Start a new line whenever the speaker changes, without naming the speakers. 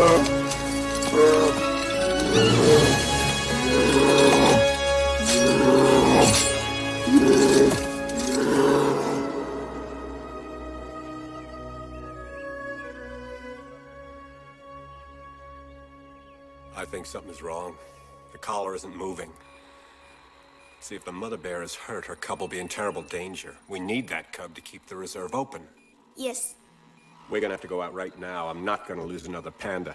I think something's wrong. The collar isn't moving. See, if the mother bear is hurt, her cub will be in terrible danger. We need that cub to keep the reserve open.
Yes.
We're gonna have to go out right now. I'm not gonna lose another panda.